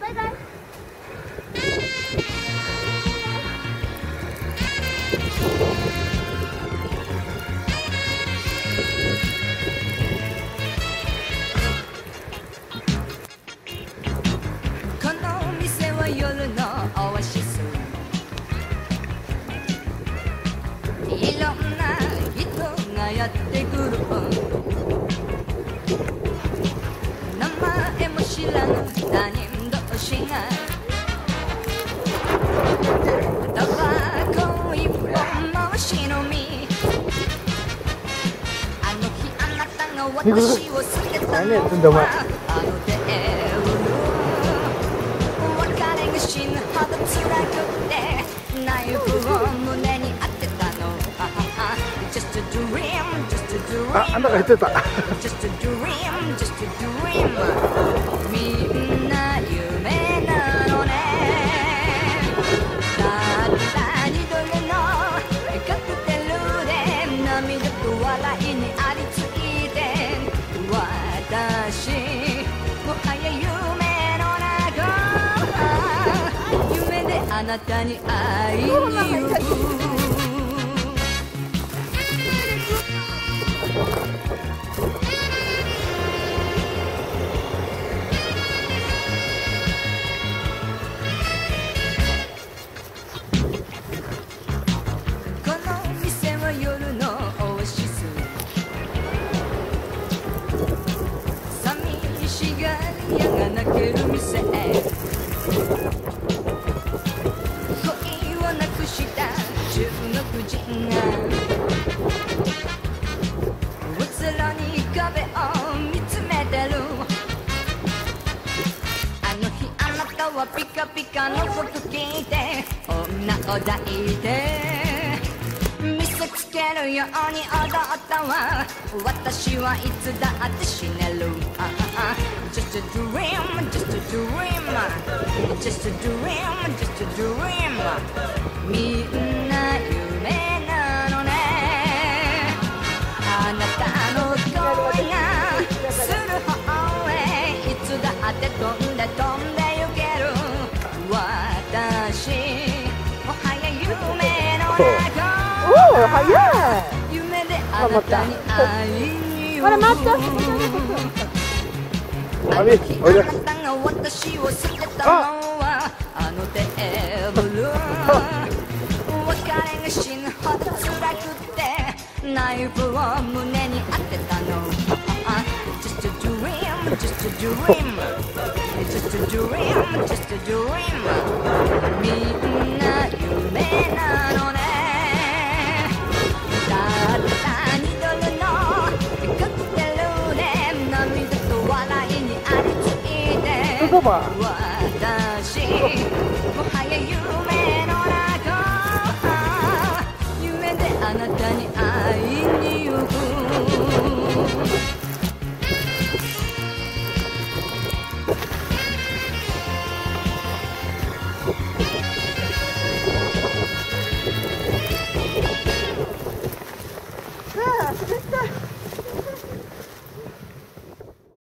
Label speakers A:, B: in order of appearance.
A: バイバイ。
B: このお店は夜のオアシスいろんな人がやってくる名前も知らぬ他人同士がタバコ一本もしのみあの日あなたが私を捨てたの。はあのテーブル別れが死ぬほど辛くってナイフを胸に当てたのははは Just a dream, just a dream
C: あ、あんたが言ってた
B: にありついて私もはや夢の中夢であなたに会いに行く恋をなくした中国人がうつろに壁を見つめてる。あの日あなたはピカピカの服着て女を抱いて。見せつけるように踊ったわ。私はいつだって死ねる。Just a dream, just a dream. みんな夢なのね。あなたの声がする方へいつだって飛んで飛んでゆける。私もはや夢の
A: おお
B: 中
A: 早い。
B: 夢であなたに会いに
A: ほら
B: あなたが私を捨てたのはあのテーブル別れ？が死ぬほど辛くってナイフを胸に当てたの Just a dream, just a dream Just a dream, just a dream みんな夢なのね行こうか私もはや夢の中夢であな
C: たに
B: 会